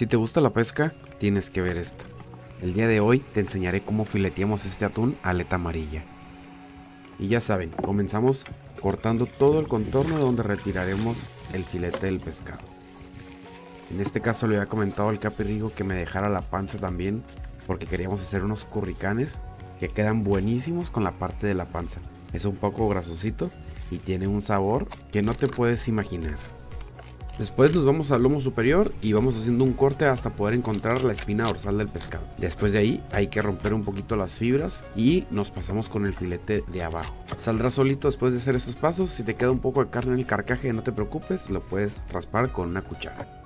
Si te gusta la pesca, tienes que ver esto. El día de hoy te enseñaré cómo fileteamos este atún aleta amarilla. Y ya saben, comenzamos cortando todo el contorno donde retiraremos el filete del pescado. En este caso le había comentado al capirrigo que me dejara la panza también porque queríamos hacer unos curricanes que quedan buenísimos con la parte de la panza. Es un poco grasosito y tiene un sabor que no te puedes imaginar. Después nos vamos al lomo superior y vamos haciendo un corte hasta poder encontrar la espina dorsal del pescado. Después de ahí hay que romper un poquito las fibras y nos pasamos con el filete de abajo. Saldrá solito después de hacer estos pasos. Si te queda un poco de carne en el carcaje no te preocupes, lo puedes raspar con una cuchara.